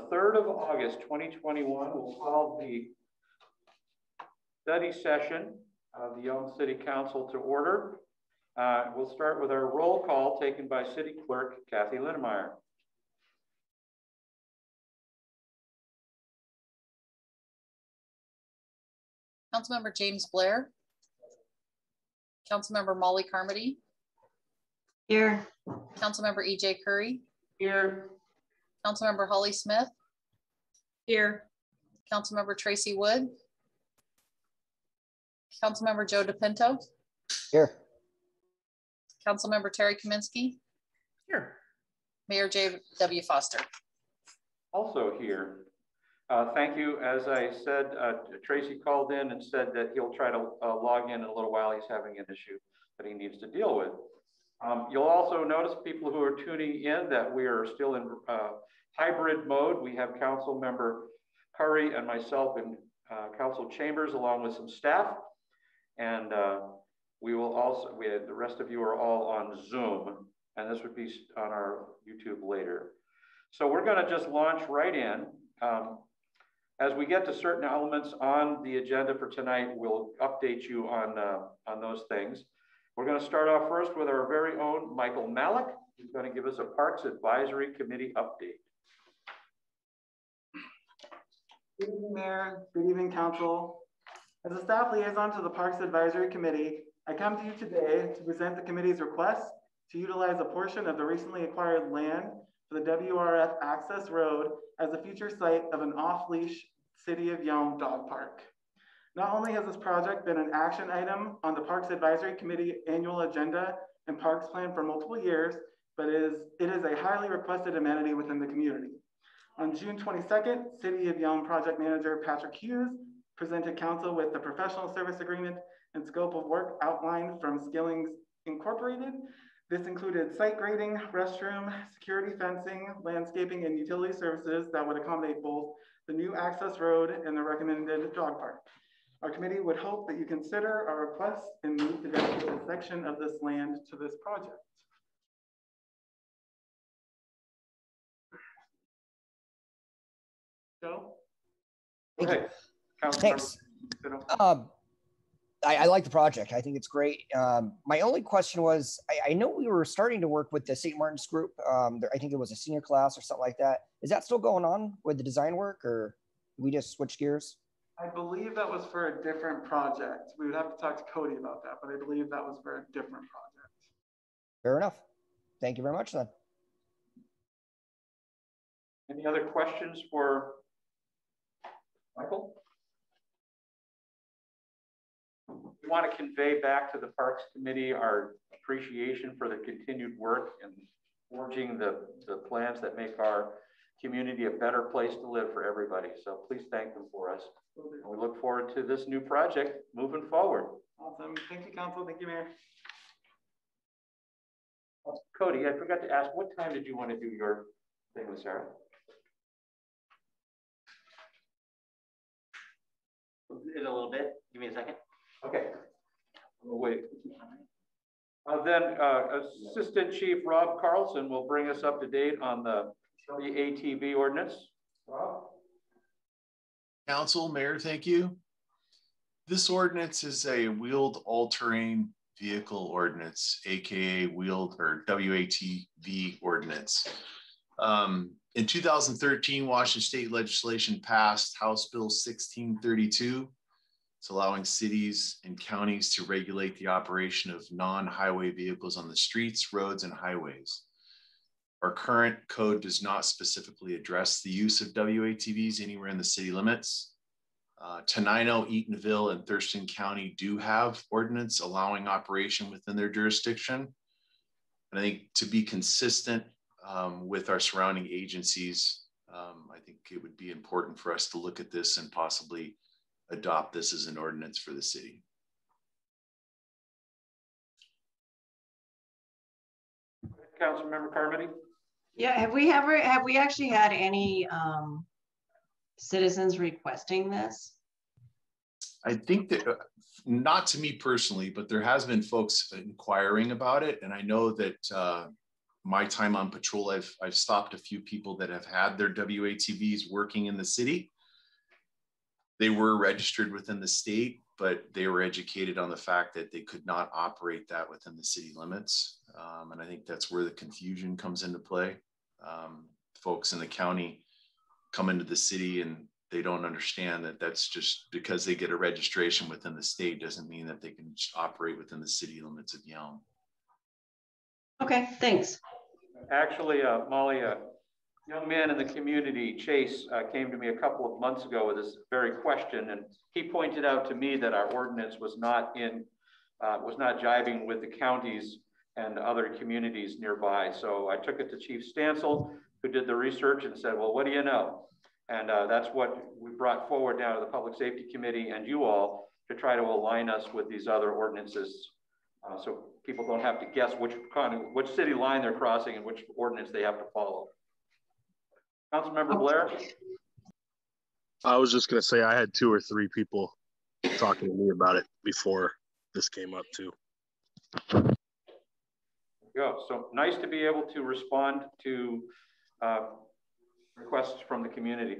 3rd of August 2021, we'll call the study session of the Yelm City Council to order. Uh, we'll start with our roll call taken by City Clerk Kathy Linnemeyer. Councilmember James Blair. Councilmember Molly Carmody. Here. Councilmember EJ Curry. Here. Councilmember Holly Smith. Here. Councilmember Tracy Wood. Councilmember Joe DePinto. Here. Councilmember Terry Kaminsky. Here. Mayor J. W. Foster. Also here. Uh, thank you. As I said, uh, Tracy called in and said that he'll try to uh, log in in a little while. He's having an issue that he needs to deal with. Um, you'll also notice people who are tuning in that we are still in uh, hybrid mode. We have council member Curry and myself in uh, council chambers along with some staff. And uh, we will also, we the rest of you are all on Zoom and this would be on our YouTube later. So we're gonna just launch right in. Um, as we get to certain elements on the agenda for tonight, we'll update you on, uh, on those things. We're going to start off first with our very own Michael Malik, who's going to give us a Parks Advisory Committee update. Good evening, Mayor. Good evening, Council. As a staff liaison to the Parks Advisory Committee, I come to you today to present the committee's request to utilize a portion of the recently acquired land for the WRF access road as a future site of an off-leash City of Yelm dog park. Not only has this project been an action item on the Parks Advisory Committee annual agenda and parks plan for multiple years, but it is, it is a highly requested amenity within the community. On June 22nd, City of Yelm project manager Patrick Hughes presented council with the professional service agreement and scope of work outlined from Skillings Incorporated this included site grading, restroom, security fencing, landscaping, and utility services that would accommodate both the new access road and the recommended dog park. Our committee would hope that you consider our request and move to dedicate a section of this land to this project. Joe? Thank okay. you. Thanks. Um, I, I, like the project. I think it's great. Um, my only question was, I, I, know we were starting to work with the St. Martin's group. Um, there, I think it was a senior class or something like that. Is that still going on with the design work, or we just switch gears? I believe that was for a different project. We would have to talk to Cody about that, but I believe that was for a different project. Fair enough. Thank you very much, then. Any other questions for Michael? we want to convey back to the Parks Committee our appreciation for the continued work and forging the, the plans that make our community a better place to live for everybody. So please thank them for us. And we look forward to this new project moving forward. Awesome. Thank you, Council. Thank you, Mayor. Cody, I forgot to ask, what time did you want to do your thing with Sarah? In a little bit. Give me a second. Okay. wait. Uh, then uh, Assistant Chief Rob Carlson will bring us up to date on the, the ATV ordinance. Rob? Council, Mayor, thank you. This ordinance is a wheeled all-terrain vehicle ordinance, AKA wheeled or WATV ordinance. Um, in 2013, Washington state legislation passed House Bill 1632, it's allowing cities and counties to regulate the operation of non-highway vehicles on the streets, roads, and highways. Our current code does not specifically address the use of WATVs anywhere in the city limits. Uh, Tenino, Eatonville, and Thurston County do have ordinance allowing operation within their jurisdiction. And I think to be consistent um, with our surrounding agencies, um, I think it would be important for us to look at this and possibly adopt this as an ordinance for the city. Councilmember Carmody? Yeah, have we ever, have we actually had any um, citizens requesting this? I think that, uh, not to me personally, but there has been folks inquiring about it. And I know that uh, my time on patrol, I've, I've stopped a few people that have had their WATVs working in the city. They were registered within the state, but they were educated on the fact that they could not operate that within the city limits. Um, and I think that's where the confusion comes into play. Um, folks in the county come into the city and they don't understand that that's just because they get a registration within the state doesn't mean that they can just operate within the city limits of Yelm. Okay, thanks. Actually, uh, Molly, a young man in the community, Chase, uh, came to me a couple of months ago with this very question, and he pointed out to me that our ordinance was not in, uh, was not jiving with the counties and other communities nearby. So I took it to Chief Stancil, who did the research and said, well, what do you know? And uh, that's what we brought forward now to the Public Safety Committee and you all to try to align us with these other ordinances. Uh, so people don't have to guess which kind of, which city line they're crossing and which ordinance they have to follow. Councilmember Blair? I was just gonna say I had two or three people talking to me about it before this came up too. Go. So nice to be able to respond to uh, requests from the community.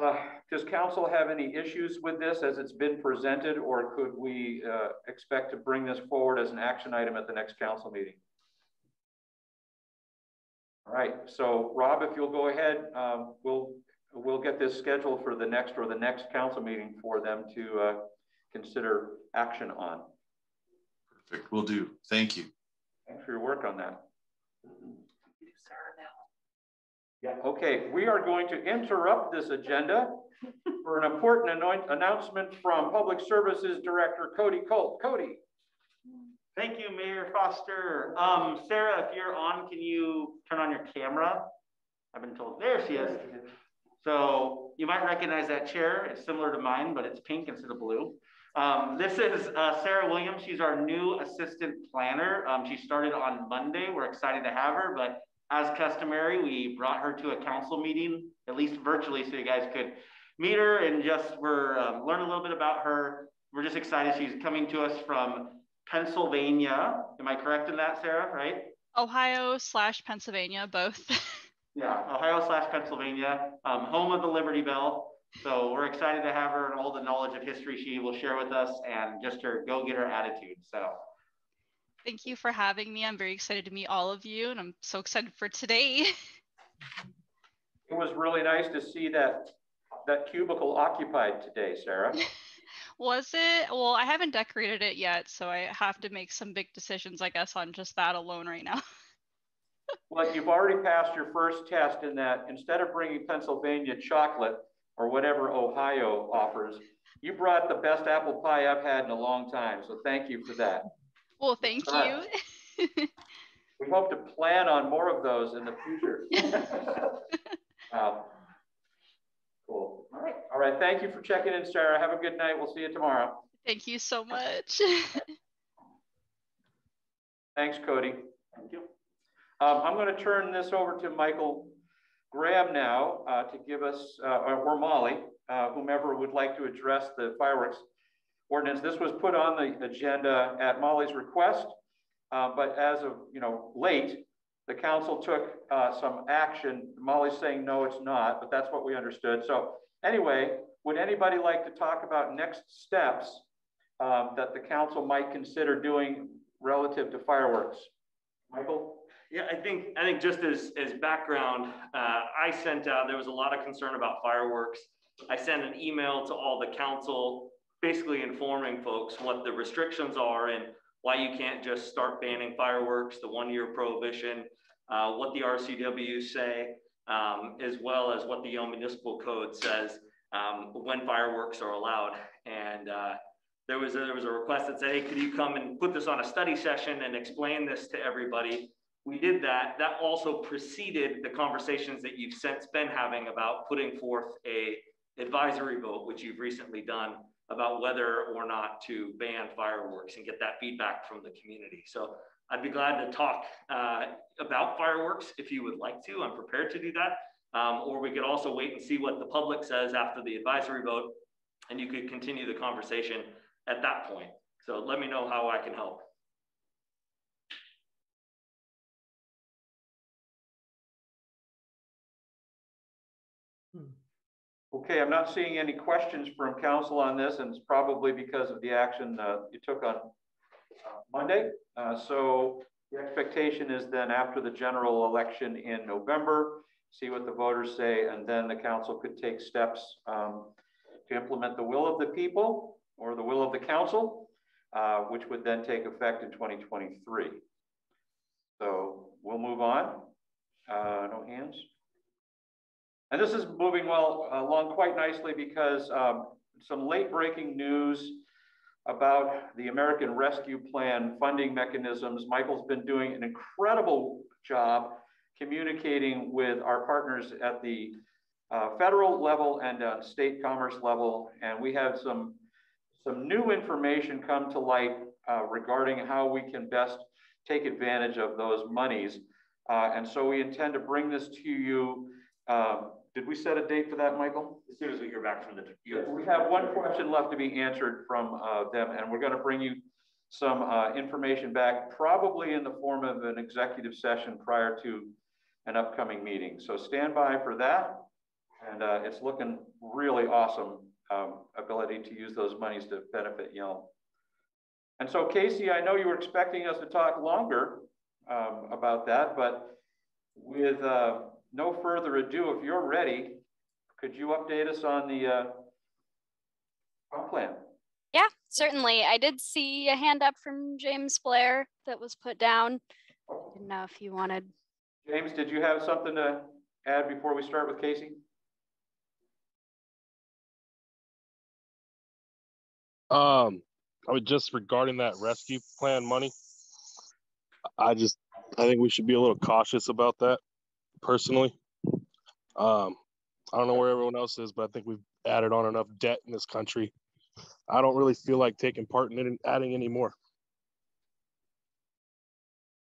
Uh, does council have any issues with this as it's been presented, or could we uh, expect to bring this forward as an action item at the next council meeting? All right, so Rob, if you'll go ahead, um, we'll we'll get this scheduled for the next or the next council meeting for them to uh, consider action on. Perfect, we'll do. Thank you. Thanks for your work on that. Yeah, okay, we are going to interrupt this agenda for an important announcement from Public Services Director Cody Colt. Cody. Thank you, Mayor Foster. Um, Sarah, if you're on, can you turn on your camera? I've been told, there she is. So you might recognize that chair. It's similar to mine, but it's pink instead of blue. Um, this is uh, Sarah Williams. She's our new assistant planner. Um, she started on Monday. We're excited to have her, but as customary, we brought her to a council meeting, at least virtually, so you guys could meet her and just we're um, learn a little bit about her. We're just excited. She's coming to us from Pennsylvania. Am I correct in that, Sarah? Right? Ohio slash Pennsylvania, both. yeah, Ohio slash Pennsylvania, um, home of the Liberty Bell. So we're excited to have her and all the knowledge of history she will share with us and just her go-getter attitude. So Thank you for having me. I'm very excited to meet all of you, and I'm so excited for today. It was really nice to see that that cubicle occupied today, Sarah. was it? Well, I haven't decorated it yet, so I have to make some big decisions, I guess, on just that alone right now. well, you've already passed your first test in that instead of bringing Pennsylvania chocolate or whatever Ohio offers, you brought the best apple pie I've had in a long time. So thank you for that. Well, thank you. we hope to plan on more of those in the future. um, cool. All right. All right. Thank you for checking in, Sarah. Have a good night. We'll see you tomorrow. Thank you so much. Thanks, Cody. Thank you. Um, I'm going to turn this over to Michael Grayum now uh, to give us, uh, or Molly, uh, whomever would like to address the fireworks ordinance. This was put on the agenda at Molly's request, uh, but as of you know late, the council took some action. Molly's saying no, it's not, but that's what we understood. So anyway, would anybody like to talk about next steps um, that the council might consider doing relative to fireworks? Michael? Yeah, I think I think just as as background, uh, I sent out. There was a lot of concern about fireworks. I sent an email to all the council basically informing folks what the restrictions are and why you can't just start banning fireworks, the one year prohibition, uh, what the RCWs say, um, as well as what the Yelm Municipal Code says um, when fireworks are allowed. And uh, there was a, there was a request that said, hey, could you come and put this on a study session and explain this to everybody? We did that. That also preceded the conversations that you've since been having about putting forth a advisory vote, which you've recently done about whether or not to ban fireworks and get that feedback from the community. So I'd be glad to talk uh, about fireworks if you would like to. I'm prepared to do that. Um, or we could also wait and see what the public says after the advisory vote, and you could continue the conversation at that point. So let me know how I can help. Okay, I'm not seeing any questions from council on this, and it's probably because of the action uh, you took on uh, Monday. Uh, So the expectation is then after the general election in November, see what the voters say, and then the council could take steps um, to implement the will of the people or the will of the council, uh, which would then take effect in 2023. So we'll move on. Uh, no hands. And this is moving well along quite nicely because um, some late breaking news about the American Rescue Plan funding mechanisms. Michael's been doing an incredible job communicating with our partners at the uh, federal level and uh, state commerce level. And we have some, some new information come to light uh, regarding how we can best take advantage of those monies. Uh, and so we intend to bring this to you. Um, did we set a date for that, Michael? As soon as we hear back from the. We have one question left to be answered from uh, them, and we're going to bring you some uh, information back, probably in the form of an executive session prior to an upcoming meeting. So stand by for that. And uh, it's looking really awesome um, ability to use those monies to benefit Yelm. And so Casey, I know you were expecting us to talk longer um, about that, but with uh, no further ado, if you're ready, could you update us on the uh, on plan? Yeah, certainly. I did see a hand up from James Blair that was put down. I didn't know if you wanted. James, did you have something to add before we start with Casey? Um, I was just regarding that rescue plan money. I just, I think we should be a little cautious about that personally. Um, I don't know where everyone else is, but I think we've added on enough debt in this country. I don't really feel like taking part in it and adding any more.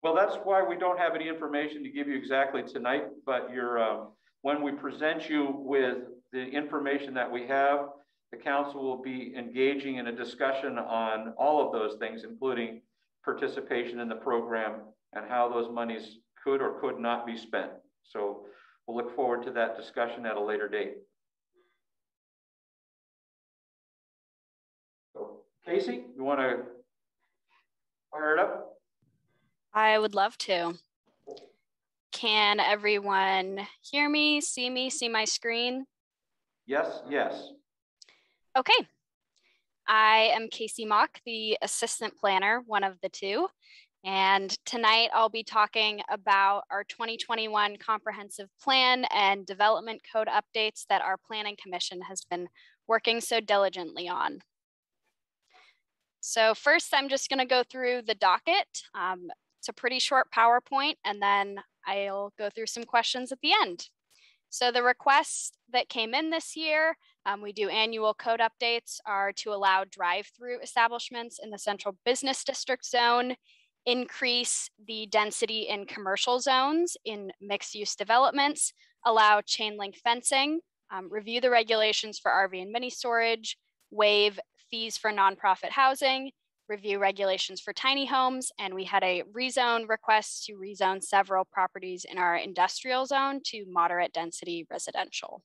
Well, that's why we don't have any information to give you exactly tonight, but you're, um, when we present you with the information that we have, the council will be engaging in a discussion on all of those things, including participation in the program and how those monies could or could not be spent. So we'll look forward to that discussion at a later date. So Casey, you want to fire it up? I would love to. Can everyone hear me, see me, see my screen? Yes, yes. Okay. I am Casey Mock, the assistant planner, one of the two. And tonight I'll be talking about our 2021 comprehensive plan and development code updates that our planning commission has been working so diligently on. So first, I'm just gonna go through the docket. Um, it's a pretty short PowerPoint, and then I'll go through some questions at the end. So the requests that came in this year, um, we do annual code updates, are to allow drive-through establishments in the central business district zone, increase the density in commercial zones in mixed-use developments, allow chain link fencing, um, review the regulations for RV and mini storage, waive fees for nonprofit housing, review regulations for tiny homes, and we had a rezone request to rezone several properties in our industrial zone to moderate density residential.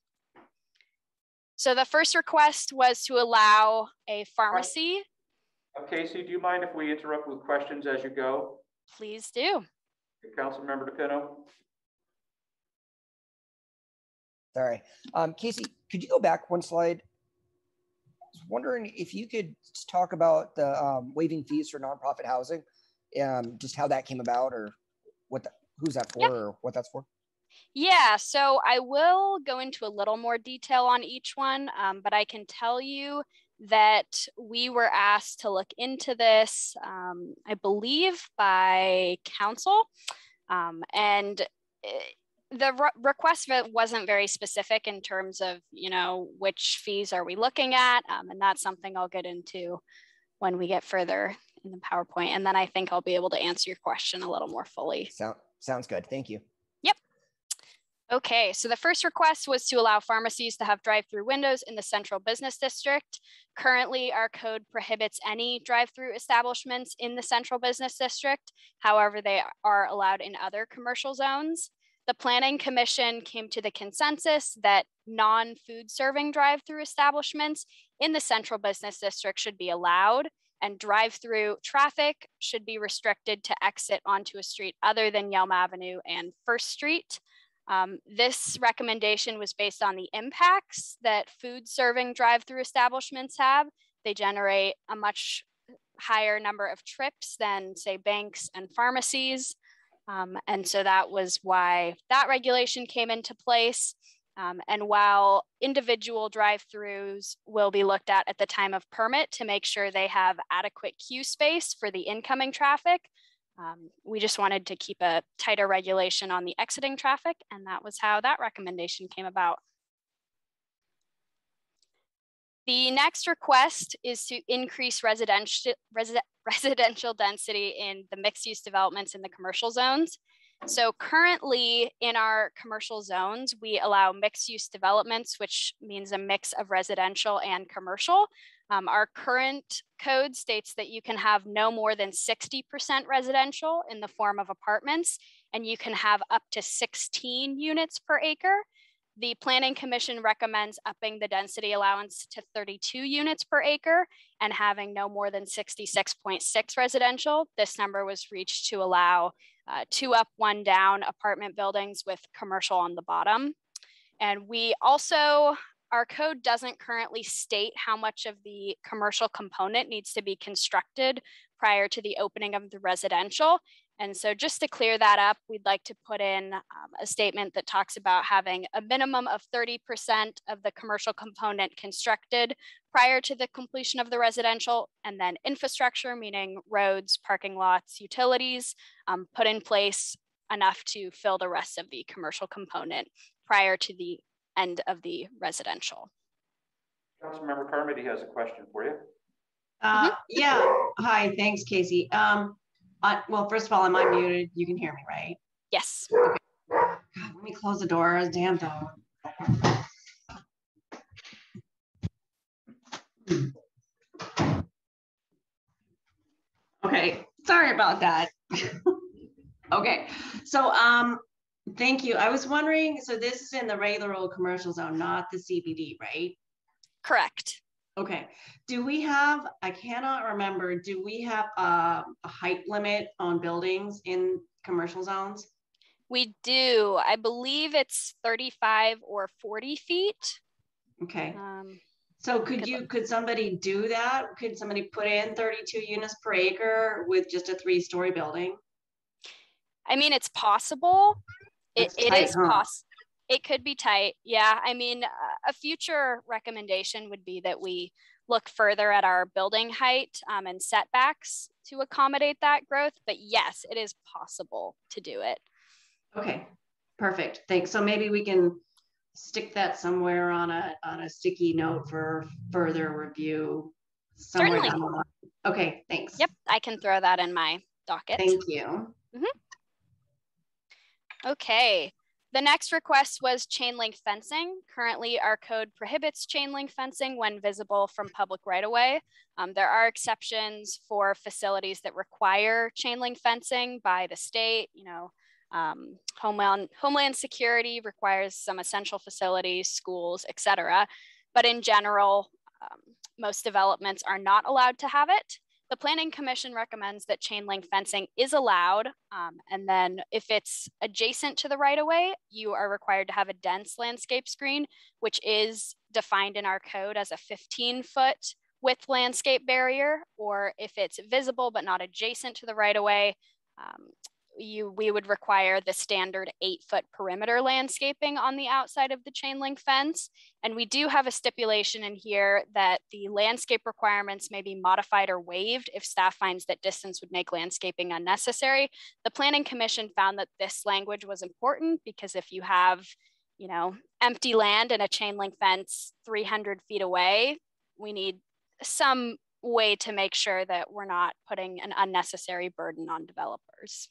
So the first request was to allow a pharmacy. Uh, Casey, do you mind if we interrupt with questions as you go? Please do. Councilmember DePinto? Sorry. Um, Casey, could you go back one slide? I was wondering if you could talk about the um, waiving fees for nonprofit housing, um, just how that came about, or what the, who's that for, or what that's for. Yeah, so I will go into a little more detail on each one, um, but I can tell you that we were asked to look into this, um, I believe, by council. Um, and eh, the re request wasn't very specific in terms of, you know, which fees are we looking at? Um, and that's something I'll get into when we get further in the PowerPoint. And then I think I'll be able to answer your question a little more fully. Sound, sounds good. Thank you. Okay, so the first request was to allow pharmacies to have drive-through windows in the central business district. Currently, our code prohibits any drive-through establishments in the central business district. However, they are allowed in other commercial zones. The Planning Commission came to the consensus that non-food serving drive-through establishments in the central business district should be allowed and drive-through traffic should be restricted to exit onto a street other than Yelm Avenue and First Street. Um, this recommendation was based on the impacts that food serving drive-through establishments have. They generate a much higher number of trips than say banks and pharmacies. Um, and so that was why that regulation came into place. Um, and while individual drive-throughs will be looked at at the time of permit to make sure they have adequate queue space for the incoming traffic, um, we just wanted to keep a tighter regulation on the exiting traffic, and that was how that recommendation came about. The next request is to increase residential, resi residential density in the mixed use developments in the commercial zones. So currently in our commercial zones, we allow mixed use developments, which means a mix of residential and commercial. Um, our current code states that you can have no more than 60% residential in the form of apartments, and you can have up to 16 units per acre. The Planning Commission recommends upping the density allowance to 32 units per acre and having no more than 66.6 residential. This number was reached to allow uh, two up, one down apartment buildings with commercial on the bottom. And we also, our code doesn't currently state how much of the commercial component needs to be constructed prior to the opening of the residential. And so just to clear that up, we'd like to put in um, a statement that talks about having a minimum of 30% of the commercial component constructed prior to the completion of the residential, and then infrastructure, meaning roads, parking lots, utilities, um, put in place enough to fill the rest of the commercial component prior to the end of the residential. Councilmember Carmody has a question for you. Uh, mm -hmm. Yeah. Hi. Thanks, Casey. Um, uh, well, first of all, am I muted? You can hear me, right? Yes. Okay. God, let me close the door. Damn though. Okay, sorry about that. okay, so um, thank you. I was wondering, so this is in the regular old commercial zone, not the CBD, right? Correct. Okay. Do we have, I cannot remember, do we have a, a height limit on buildings in commercial zones? We do. I believe it's 35 or 40 feet. Okay. Um, so could you, could somebody do that? Could somebody put in 32 units per acre with just a three story building? I mean, it's possible. It, it is huh? possible. It could be tight. Yeah. I mean, a future recommendation would be that we look further at our building height um, and setbacks to accommodate that growth. But yes, it is possible to do it. Okay, perfect. Thanks. So maybe we can stick that somewhere on a on a sticky note for further review. Certainly. Okay, thanks. Yep, I can throw that in my docket. Thank you. Mm -hmm. Okay. The next request was chain link fencing. Currently, our code prohibits chain link fencing when visible from public right of way. Um, there are exceptions for facilities that require chain link fencing by the state, you know, um, Homeland, Homeland Security requires some essential facilities, schools, etc. But in general, um, most developments are not allowed to have it. The Planning Commission recommends that chain link fencing is allowed. Um, and then if it's adjacent to the right of way, you are required to have a dense landscape screen, which is defined in our code as a 15 foot width landscape barrier, or if it's visible but not adjacent to the right of way, um, you we would require the standard eight foot perimeter landscaping on the outside of the chain link fence. And we do have a stipulation in here that the landscape requirements may be modified or waived if staff finds that distance would make landscaping unnecessary. The planning commission found that this language was important because if you have, you know, empty land and a chain link fence 300 feet away, we need some way to make sure that we're not putting an unnecessary burden on developers.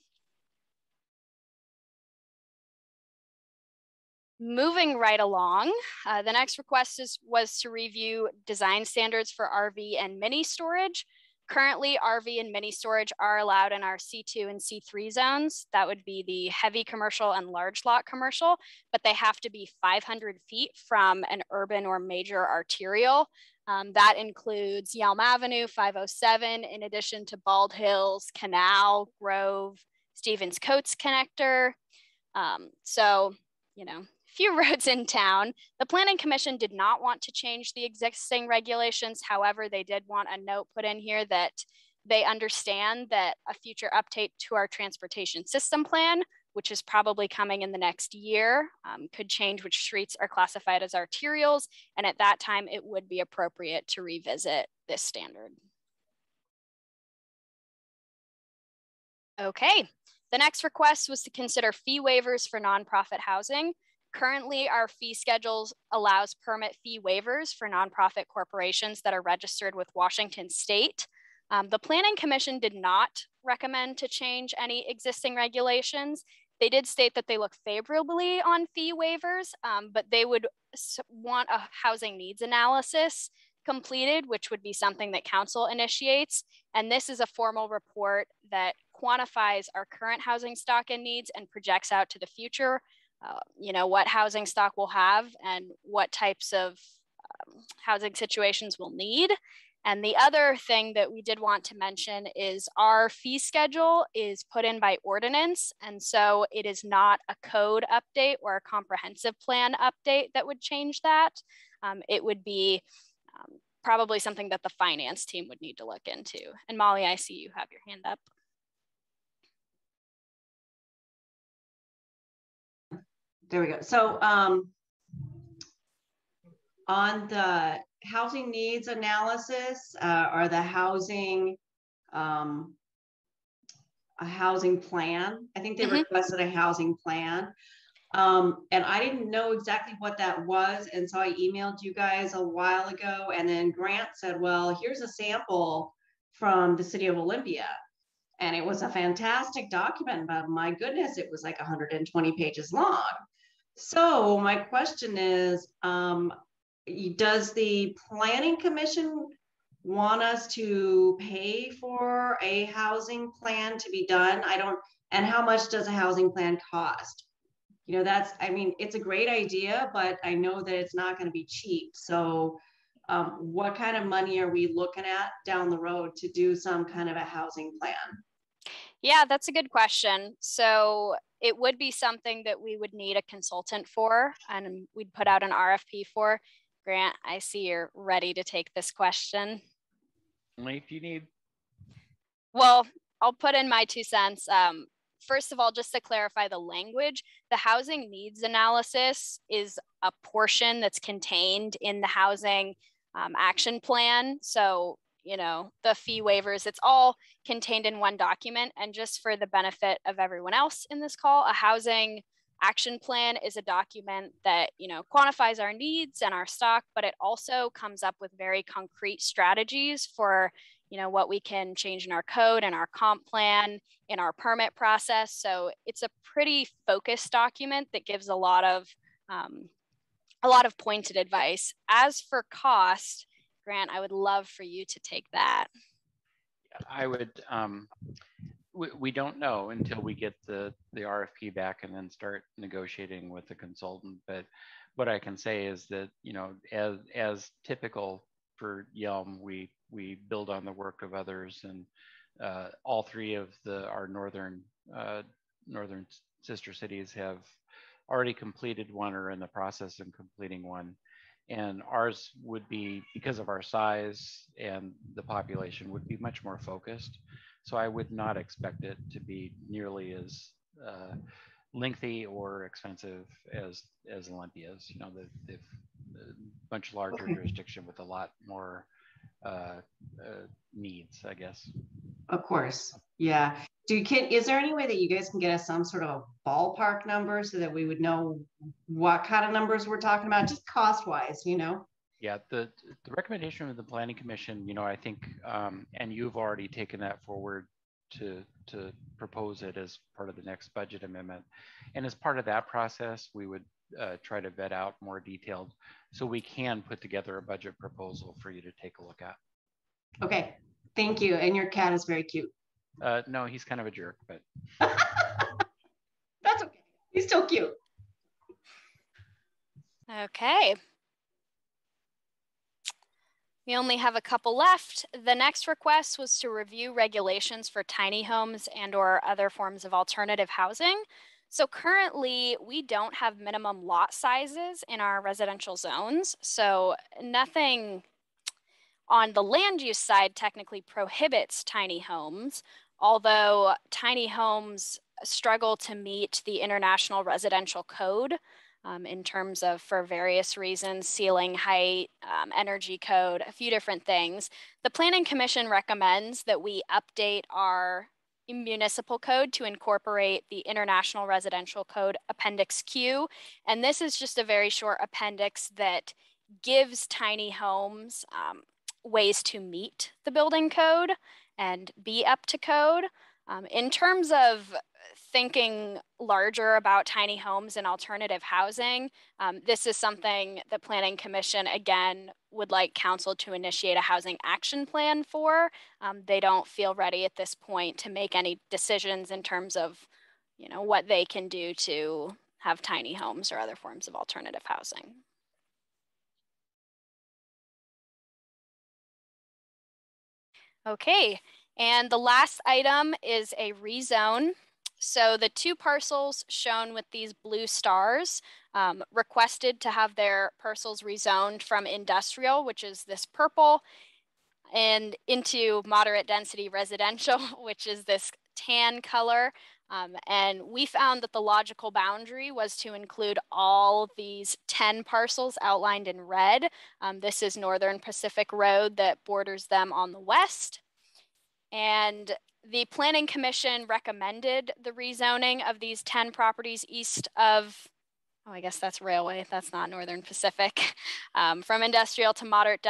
Moving right along, uh, the next request is, was to review design standards for RV and mini storage. currently, RV and mini storage are allowed in our C2 and C3 zones. That would be the heavy commercial and large lot commercial, but they have to be 500 feet from an urban or major arterial. Um, that includes Yelm Avenue, 507, in addition to Bald Hills, Canal, Grove, Stevens Coates Connector. Um, so, you know, few roads in town. The Planning Commission did not want to change the existing regulations. However, they did want a note put in here that they understand that a future update to our transportation system plan, which is probably coming in the next year, um, could change which streets are classified as arterials. And at that time, it would be appropriate to revisit this standard. Okay, the next request was to consider fee waivers for nonprofit housing. Currently, our fee schedules allows permit fee waivers for nonprofit corporations that are registered with Washington State. Um, the Planning Commission did not recommend to change any existing regulations. They did state that they look favorably on fee waivers, um, but they would want a housing needs analysis completed, which would be something that council initiates. And this is a formal report that quantifies our current housing stock and needs and projects out to the future uh, you know, what housing stock we'll have and what types of um, housing situations we'll need. And the other thing that we did want to mention is our fee schedule is put in by ordinance. And so it is not a code update or a comprehensive plan update that would change that. Um, it would be um, probably something that the finance team would need to look into. And Molly, I see you have your hand up. There we go. So um, on the housing needs analysis uh, or the housing um, a housing plan. I think they mm -hmm. requested a housing plan. Um, and I didn't know exactly what that was. And so I emailed you guys a while ago. And then Grant said, well, here's a sample from the city of Olympia. And it was a fantastic document, but my goodness, it was like 120 pages long. So my question is, um, does the planning commission want us to pay for a housing plan to be done? I don't, and how much does a housing plan cost? You know, that's, I mean, it's a great idea, but I know that it's not going to be cheap. So um, what kind of money are we looking at down the road to do some kind of a housing plan? Yeah, that's a good question. So it would be something that we would need a consultant for and we'd put out an RFP for. Grant, I see you're ready to take this question. Only if you need. Well, I'll put in my two cents. Um, first of all, just to clarify the language, the housing needs analysis is a portion that's contained in the housing um, action plan. So you know, the fee waivers, it's all contained in one document. And just for the benefit of everyone else in this call, a housing action plan is a document that, you know, quantifies our needs and our stock, but it also comes up with very concrete strategies for, you know, what we can change in our code and our comp plan, in our permit process. So it's a pretty focused document that gives a lot of, um, a lot of pointed advice. As for cost, Grant, I would love for you to take that. I would, um, we, we don't know until we get the, the RFP back and then start negotiating with the consultant. But what I can say is that, you know, as, as typical for Yelm, we, we build on the work of others and uh, all three of the, our northern, uh, northern sister cities have already completed one or in the process of completing one and ours would be because of our size and the population would be much more focused so i would not expect it to be nearly as uh, lengthy or expensive as as olympia's you know they've, they've a much larger okay. jurisdiction with a lot more uh, uh, needs i guess. Of course. Yeah. Do you can is there any way that you guys can get us some sort of a ballpark number so that we would know what kind of numbers we're talking about just cost wise you know? Yeah the the recommendation of the planning commission you know i think um, and you've already taken that forward to to propose it as part of the next budget amendment. And as part of that process we would uh, try to vet out more detailed so we can put together a budget proposal for you to take a look at okay Thank you. And your cat is very cute. Uh, no, he's kind of a jerk, but That's okay. He's still cute. Okay. We only have a couple left. The next request was to review regulations for tiny homes and or other forms of alternative housing. So currently we don't have minimum lot sizes in our residential zones. So nothing on the land use side technically prohibits tiny homes, although tiny homes struggle to meet the International Residential Code um, in terms of, for various reasons, ceiling height, um, energy code, a few different things. The Planning Commission recommends that we update our municipal code to incorporate the International Residential Code Appendix Q. And this is just a very short appendix that gives tiny homes um, ways to meet the building code and be up to code. Um, in terms of thinking larger about tiny homes and alternative housing, um, this is something the Planning Commission, again, would like council to initiate a housing action plan for. Um, they don't feel ready at this point to make any decisions in terms of, you know, what they can do to have tiny homes or other forms of alternative housing. Okay, and the last item is a rezone. So the two parcels shown with these blue stars um, requested to have their parcels rezoned from industrial, which is this purple, and into moderate density residential, which is this tan color. Um, and we found that the logical boundary was to include all these 10 parcels outlined in red. Um, this is Northern Pacific Road that borders them on the west. And the Planning Commission recommended the rezoning of these 10 properties east of, oh, I guess that's railway, that's not Northern Pacific, um, from industrial to moderate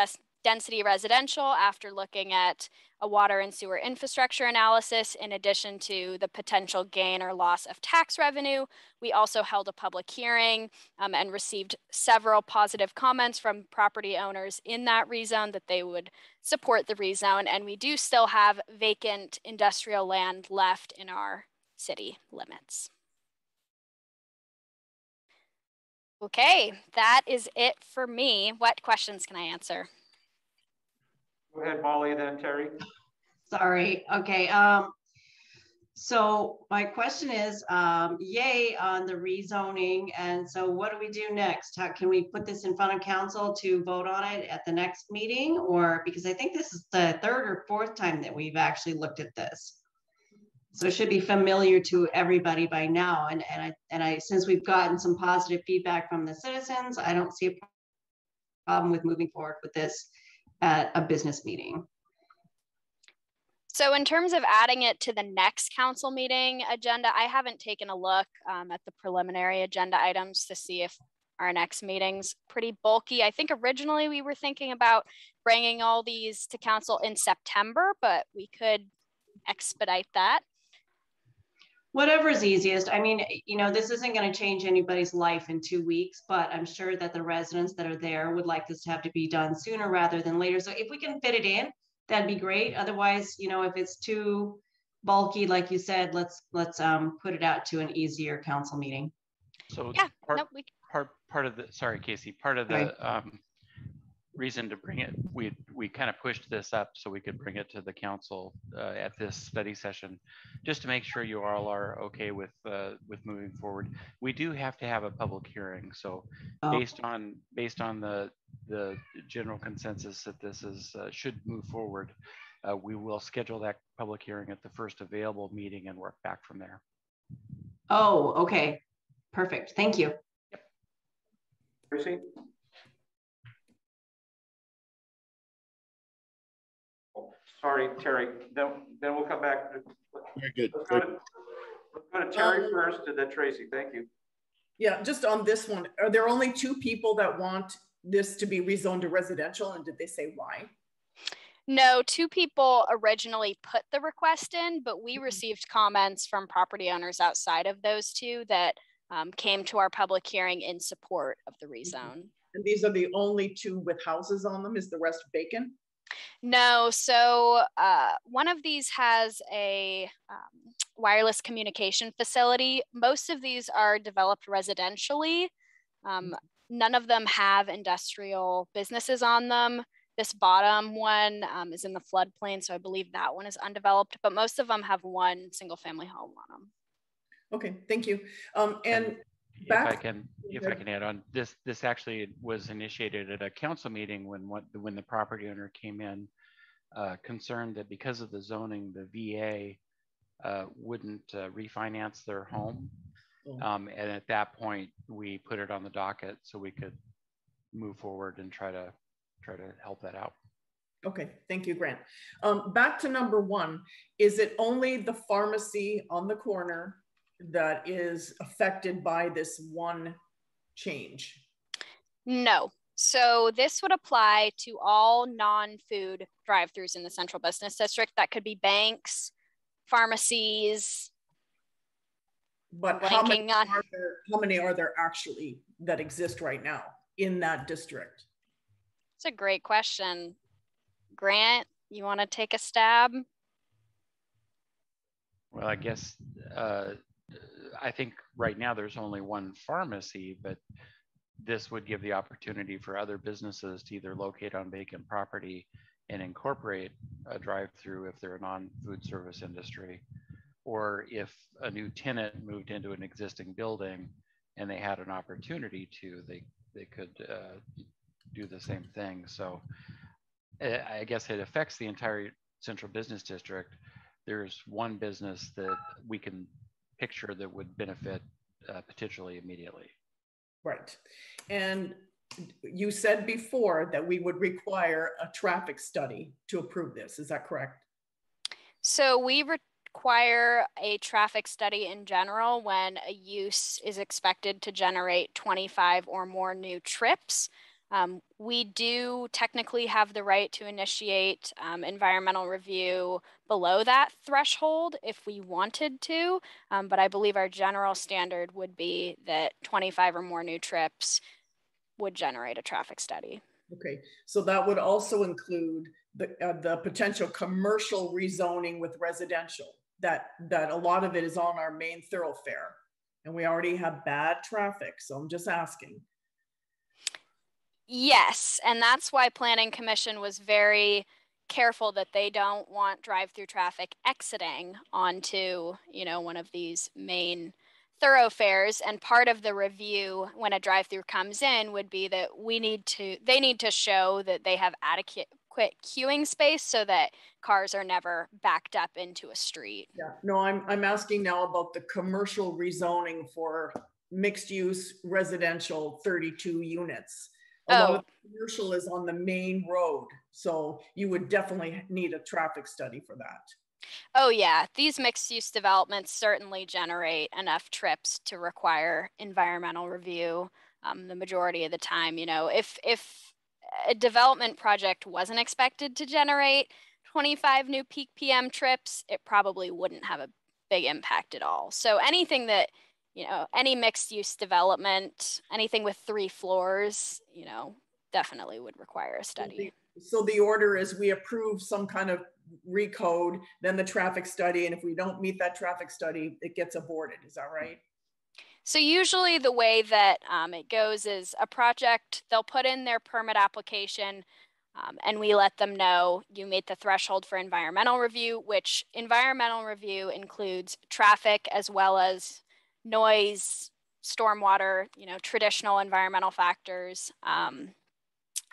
density residential after looking at a water and sewer infrastructure analysis in addition to the potential gain or loss of tax revenue. We also held a public hearing um, and received several positive comments from property owners in that rezone that they would support the rezone. And we do still have vacant industrial land left in our city limits. Okay, that is it for me. What questions can I answer? Go ahead, Molly, then Terry. Sorry. Okay. Um, so my question is, um, yay on the rezoning. And so what do we do next? How can we put this in front of council to vote on it at the next meeting? Or because I think this is the third or fourth time that we've actually looked at this. So it should be familiar to everybody by now. And, and I, and I, since we've gotten some positive feedback from the citizens, I don't see a problem with moving forward with this at a business meeting. So in terms of adding it to the next council meeting agenda, I haven't taken a look um, at the preliminary agenda items to see if our next meeting's pretty bulky. I think originally we were thinking about bringing all these to council in September, but we could expedite that. Whatever's easiest. I mean, you know, this isn't going to change anybody's life in two weeks, but I'm sure that the residents that are there would like this to have to be done sooner rather than later. So if we can fit it in, that'd be great. Otherwise, you know, if it's too bulky, like you said, let's let's um, put it out to an easier council meeting. So yeah, part, no, we... part part of the sorry, Casey, part of the right. um, reason to bring it, we we kind of pushed this up so we could bring it to the council uh, at this study session, just to make sure you all are okay with uh, with moving forward. We do have to have a public hearing, so oh. based on based on the the general consensus that this is uh, should move forward, uh, we will schedule that public hearing at the first available meeting and work back from there. Oh, okay, perfect. Thank you. Yep. Chrissy? Sorry, Terry. Then, then we'll come back. Very good. Let's go, to, let's go to Terry um, first and then Tracy. Thank you. Yeah, just on this one, are there only two people that want this to be rezoned to residential and did they say why? No, two people originally put the request in, but we mm-hmm. received comments from property owners outside of those two that um, came to our public hearing in support of the mm-hmm. rezone. And these are the only two with houses on them? Is the rest vacant? No, so uh, one of these has a um, wireless communication facility. Most of these are developed residentially. Um, none of them have industrial businesses on them. This bottom one um, is in the floodplain, so I believe that one is undeveloped, but most of them have one single family home on them. Okay, thank you. Um, and if I can, if I can add on, this this actually was initiated at a council meeting when what when the property owner came in, uh, concerned that because of the zoning, the VA uh, wouldn't uh, refinance their home, oh. um, and at that point we put it on the docket so we could move forward and try to try to help that out. Okay, thank you, Grant. Um, back to number one, is it only the pharmacy on the corner that is affected by this one change? No. So this would apply to all non-food drive-throughs in the central business district. That could be banks, pharmacies. But how many, on... are there, how many are there actually that exist right now in that district? It's a great question. Grant, you want to take a stab? Well, I guess uh, I think right now there's only one pharmacy, but this would give the opportunity for other businesses to either locate on vacant property and incorporate a drive-through if they're a non-food service industry, or if a new tenant moved into an existing building and they had an opportunity to, they they could uh, do the same thing. So eh, I guess it affects the entire central business district. There's one business that we can picture that would benefit uh, potentially immediately. Right. And you said before that we would require a traffic study to approve this. Is that correct? So we require a traffic study in general when a use is expected to generate 25 or more new trips. Um, we do technically have the right to initiate um, environmental review below that threshold if we wanted to, um, but I believe our general standard would be that 25 or more new trips would generate a traffic study. Okay, so that would also include the, uh, the potential commercial rezoning with residential, that, that a lot of it is on our main thoroughfare. And we already have bad traffic, so I'm just asking. Yes, and that's why Planning Commission was very careful that they don't want drive-through traffic exiting onto, you know, one of these main thoroughfares and part of the review when a drive-through comes in would be that we need to they need to show that they have adequate queuing space so that cars are never backed up into a street. Yeah, no, I'm I'm asking now about the commercial rezoning for mixed use residential 32 units. Although oh. commercial is on the main road. So you would definitely need a traffic study for that. Oh yeah, these mixed use developments certainly generate enough trips to require environmental review. Um, the majority of the time, you know, if if a development project wasn't expected to generate 25 new peak PM trips, it probably wouldn't have a big impact at all. So anything that you know, any mixed use development, anything with three floors, you know, definitely would require a study. So the order is we approve some kind of recode, then the traffic study, and if we don't meet that traffic study, it gets aborted. Is that right? So usually the way that um, it goes is a project, they'll put in their permit application um, and we let them know you meet the threshold for environmental review, which environmental review includes traffic as well as noise, stormwater, you know, traditional environmental factors, um,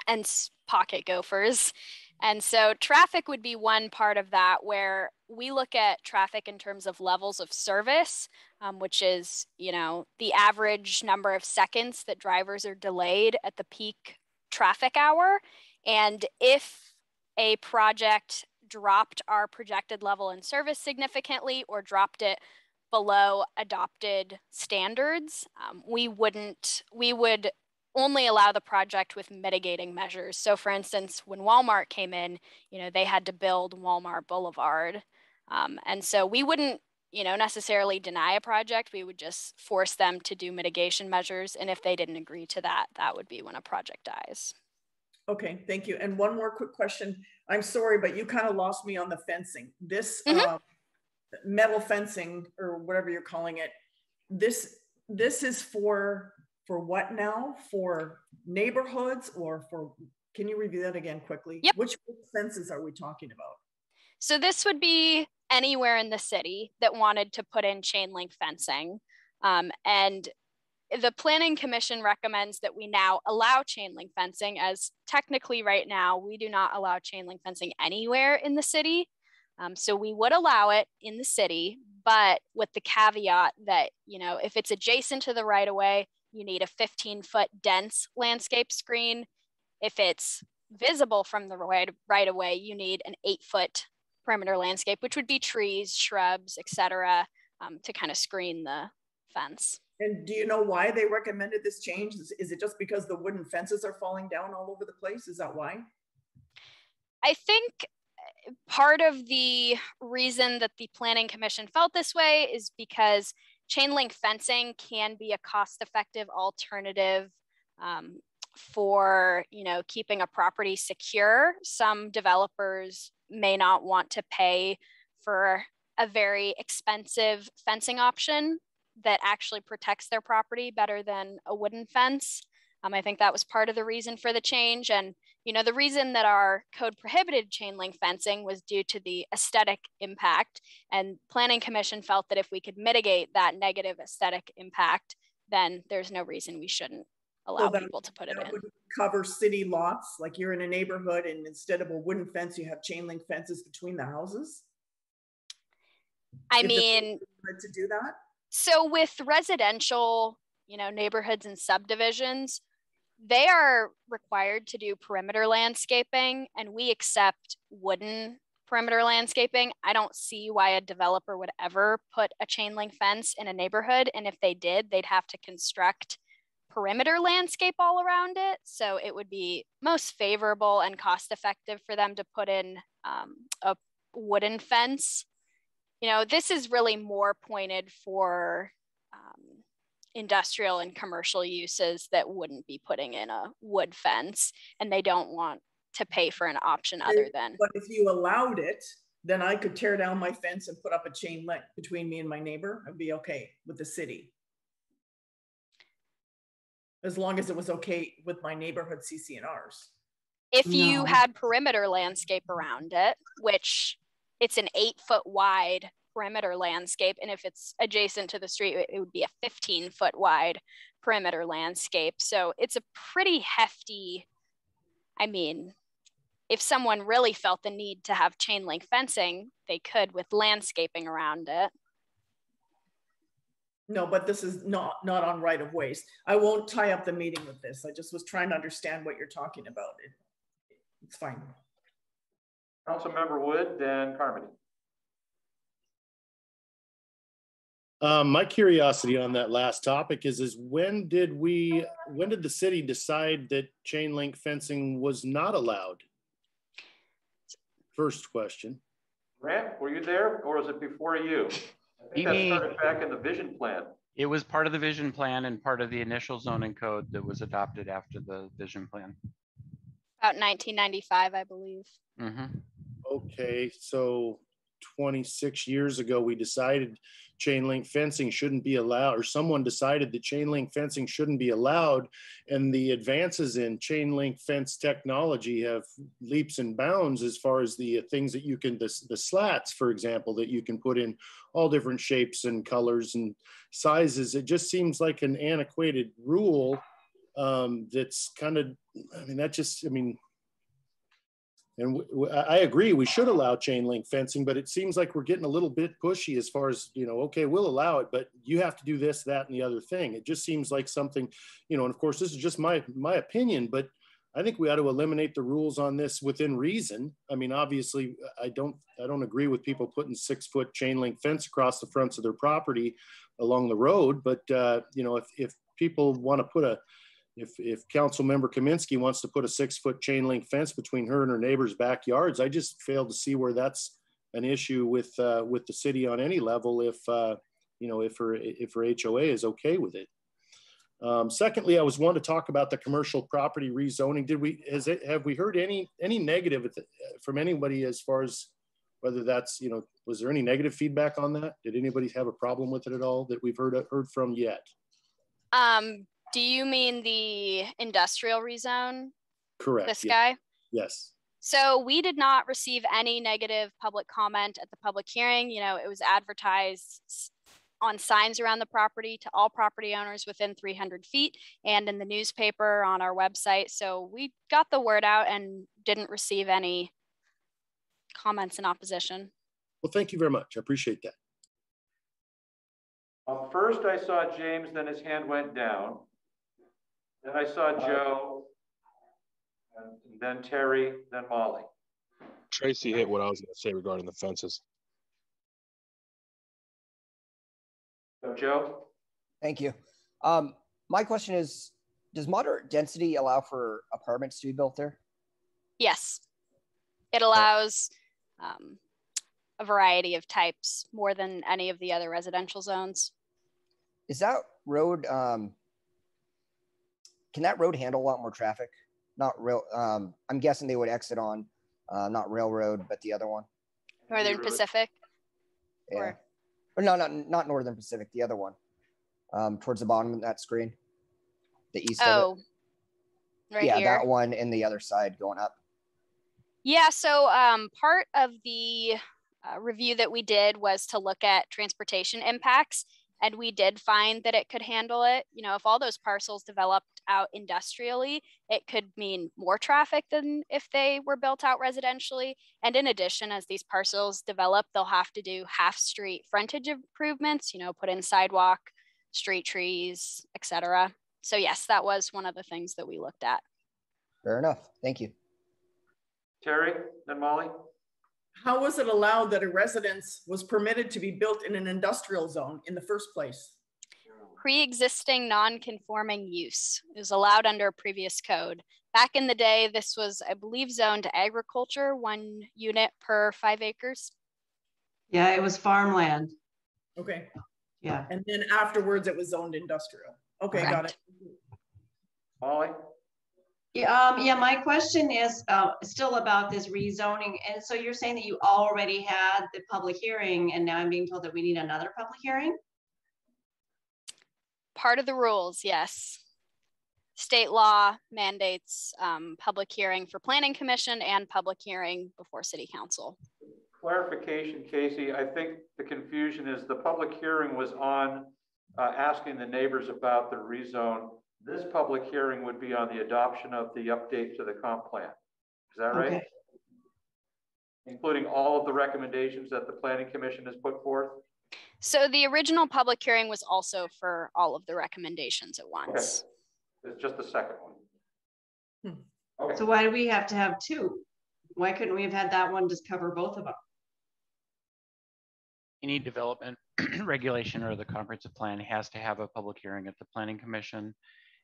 and pocket gophers. And so traffic would be one part of that where we look at traffic in terms of levels of service, um, which is, you know, the average number of seconds that drivers are delayed at the peak traffic hour. And if a project dropped our projected level in service significantly or dropped it below adopted standards, um, we wouldn't, we would only allow the project with mitigating measures. So for instance, when Walmart came in, you know, they had to build Walmart Boulevard. Um, and so we wouldn't, you know, necessarily deny a project. We would just force them to do mitigation measures. And if they didn't agree to that, that would be when a project dies. Okay, thank you. And one more quick question. I'm sorry, but you kind of lost me on the fencing. This Mhm. uh, metal fencing or whatever you're calling it, this this is for for what now? For neighborhoods or for? Can you review that again quickly? Yep. Which fences are we talking about? So this would be anywhere in the city that wanted to put in chain link fencing. Um, and the planning commission recommends that we now allow chain link fencing as technically right now, we do not allow chain link fencing anywhere in the city. Um, so we would allow it in the city, but with the caveat that, you know, if it's adjacent to the right of way, you need a 15 foot dense landscape screen. If it's visible from the right, right of way, you need an eight foot perimeter landscape, which would be trees, shrubs, etc., um, to kind of screen the fence. And do you know why they recommended this change? Is, is it just because the wooden fences are falling down all over the place? Is that why? I think part of the reason that the planning commission felt this way is because chain link fencing can be a cost effective alternative um, for you know keeping a property secure. Some developers may not want to pay for a very expensive fencing option that actually protects their property better than a wooden fence. Um, i think that was part of the reason for the change and you know the reason that our code prohibited chain link fencing was due to the aesthetic impact and planning commission felt that if we could mitigate that negative aesthetic impact then there's no reason we shouldn't allow that- people to put it in would Cover city lots, like you're in a neighborhood and instead of a wooden fence, you have chain link fences between the houses? i If mean To do that? so with residential you know neighborhoods and subdivisions they are required to do perimeter landscaping and we accept wooden perimeter landscaping. I don't see why a developer would ever put a chain link fence in a neighborhood and if they did they'd have to construct perimeter landscape all around it. So it would be most favorable and cost effective for them to put in um, a wooden fence. You know, this is really more pointed for um, industrial and commercial uses that wouldn't be putting in a wood fence and they don't want to pay for an option other than But if you allowed it, then I could tear down my fence and put up a chain link between me and my neighbor. I'd be okay with the city. As long as it was okay with my neighborhood CC&Rs. if you No. had perimeter landscape around it, which it's an eight foot wide perimeter landscape. And if it's adjacent to the street, it- it would be a 15 foot wide perimeter landscape. So it's a pretty hefty, I mean, if someone really felt the need to have chain link fencing, they could with landscaping around it. No, but this is not, not on right of ways. I won't tie up the meeting with this. I just was trying to understand what you're talking about. It- It's fine. Councilmember Wood, then Carmody. Um, my curiosity on that last topic is, is when did we, when did the city decide that chain link fencing was not allowed? First question. Grant, were you there or was it before you? I think that started back in the vision plan. It was part of the vision plan and part of the initial zoning code that was adopted after the vision plan. About 1995, I believe. Mhm. Okay, so twenty-six years ago, we decided chain link fencing shouldn't be allowed, or someone decided that chain link fencing shouldn't be allowed. And the advances in chain link fence technology have leaps and bounds as far as the uh, things that you can, the, the slats, for example, that you can put in all different shapes and colors and sizes. It just seems like an antiquated rule um, that's kind of, I mean, that just, I mean, and I agree, we should allow chain link fencing, but it seems like we're getting a little bit pushy as far as, you know, okay, we'll allow it, but you have to do this, that, and the other thing. It just seems like something, you know, and of course, this is just my, my opinion, but I think we ought to eliminate the rules on this within reason. I mean, obviously, I don't, I don't agree with people putting six foot chain link fence across the fronts of their property along the road, but, uh, you know, if, if people want to put a, if, if council member Kaminsky wants to put a six foot chain link fence between her and her neighbor's backyards, I just fail to see where that's an issue with, uh, with the city on any level if, uh, you know, if her, if her HOA is okay with it. Um, secondly, I was wanting to talk about the commercial property rezoning. Did we, has it, have we heard any, any negative from anybody as far as whether that's, you know, was there any negative feedback on that? Did anybody have a problem with it at all that we've heard, heard from yet? Um, do you mean the industrial rezone? Correct. This yeah. guy? Yes. So we did not receive any negative public comment at the public hearing. You know, it was advertised on signs around the property to all property owners within 300 feet and in the newspaper on our website. So we got the word out and didn't receive any comments in opposition. Well, thank you very much. I appreciate that. First, I saw James, then his hand went down. Then I saw Joe, and then Terry, then Molly. Tracy hit what I was going to say regarding the fences. So Joe? Thank you. Um, my question is, does moderate density allow for apartments to be built there? Yes. It allows um, a variety of types more than any of the other residential zones. Is that road, um, can that road handle a lot more traffic? Not real, um, I'm guessing they would exit on, uh, not railroad, but the other one. Northern Pacific. Yeah. Or- Or no, not, not Northern Pacific, the other one. Um, towards the bottom of that screen. The east of Oh, it. right Yeah, here. that one and the other side going up. Yeah, so um, part of the uh, review that we did was to look at transportation impacts, and we did find that it could handle it. You know, if all those parcels developed out industrially, it could mean more traffic than if they were built out residentially. And in addition, as these parcels develop, they'll have to do half street frontage improvements, you know, put in sidewalk, street trees, etc. So yes, that was one of the things that we looked at. Fair enough. Thank you. Terry, then Molly? How was it allowed that a residence was permitted to be built in an industrial zone in the first place? pre-existing non-conforming use is allowed under a previous code. Back in the day, this was, I believe, zoned agriculture, one unit per five acres. Yeah, it was farmland. Okay. Yeah. And then afterwards it was zoned industrial. Okay, got it. Molly? Yeah, um, yeah, my question is, uh, still about this rezoning. And so you're saying that you already had the public hearing and now I'm being told that we need another public hearing? Part of the rules, yes. State law mandates um, public hearing for planning commission and public hearing before city council. Clarification, Casey, I think the confusion is the public hearing was on uh, asking the neighbors about the rezone. This public hearing would be on the adoption of the update to the comp plan. Is that right? Including all of the recommendations that the planning commission has put forth? So the original public hearing was also for all of the recommendations at once. It's just the second one. Hmm. Okay. So why do we have to have two? Why couldn't we have had that one just cover both of them? Any development regulation or the comprehensive plan has to have a public hearing at the planning commission.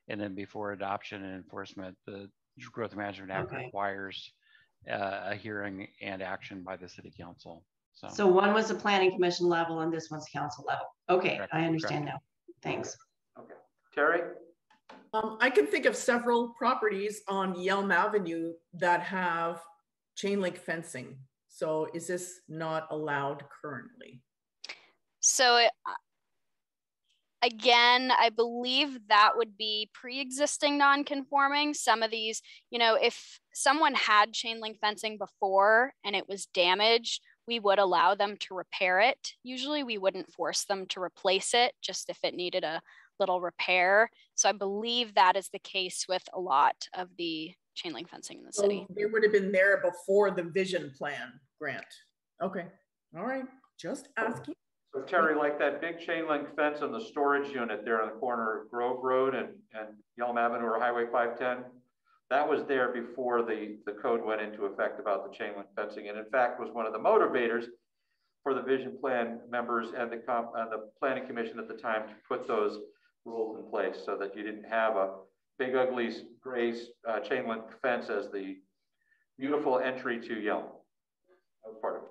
And then before adoption and enforcement, the growth management act Okay. requires uh, a hearing and action by the city council. So, So one was the planning commission level and this one's council level. Okay, Correct, I understand now. Thanks. Okay, Terry? Um, I can think of several properties on Yelm Avenue that have chain link fencing. So is this not allowed currently? So it, uh, again, I believe that would be pre-existing non-conforming. Some of these, you know, if someone had chain link fencing before and it was damaged, we would allow them to repair it. Usually we wouldn't force them to replace it just if it needed a little repair. So I believe that is the case with a lot of the chain link fencing in the So city. Oh, they would have been there before the vision plan grant. Okay, all right, just asking. So Terry, like that big chain link fence on the storage unit there on the corner of Grove Road and, and Yelm Avenue or Highway five ten, that was there before the, the code went into effect about the chain link fencing, and in fact was one of the motivators for the vision plan members and the comp, and the planning commission at the time to put those rules in place so that you didn't have a big ugly gray uh, chain link fence as the beautiful entry to Yelm. That was part of.